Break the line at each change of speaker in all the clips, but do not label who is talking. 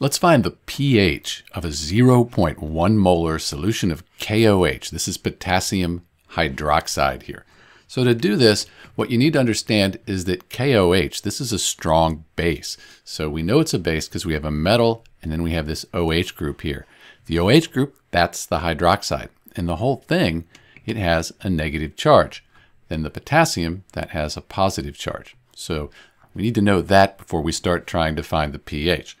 Let's find the pH of a 0.1 molar solution of KOH. This is potassium hydroxide here. So to do this, what you need to understand is that KOH, this is a strong base. So we know it's a base because we have a metal and then we have this OH group here. The OH group, that's the hydroxide. And the whole thing, it has a negative charge. Then the potassium, that has a positive charge. So we need to know that before we start trying to find the pH.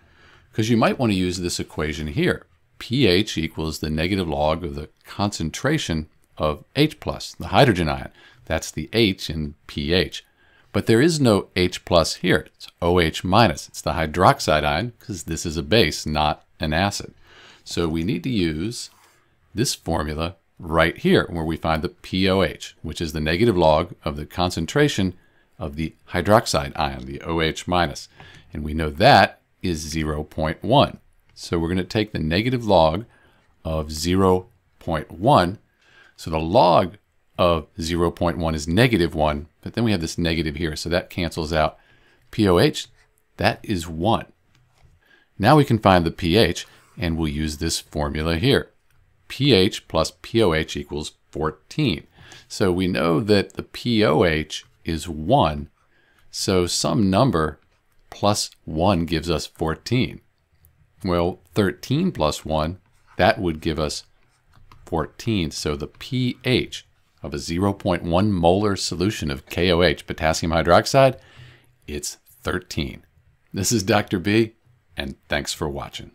Because you might want to use this equation here. pH equals the negative log of the concentration of H+, plus, the hydrogen ion. That's the H in pH. But there is no H plus here. It's OH minus. It's the hydroxide ion because this is a base, not an acid. So we need to use this formula right here where we find the POH, which is the negative log of the concentration of the hydroxide ion, the OH minus. And we know that is 0.1. So we're going to take the negative log of 0.1. So the log of 0.1 is negative 1, but then we have this negative here, so that cancels out. POH, that is 1. Now we can find the pH, and we'll use this formula here. pH plus POH equals 14. So we know that the POH is 1, so some number plus 1 gives us 14. Well, 13 plus 1, that would give us 14. So the pH of a 0.1 molar solution of KOH, potassium hydroxide, it's 13. This is Dr. B, and thanks for watching.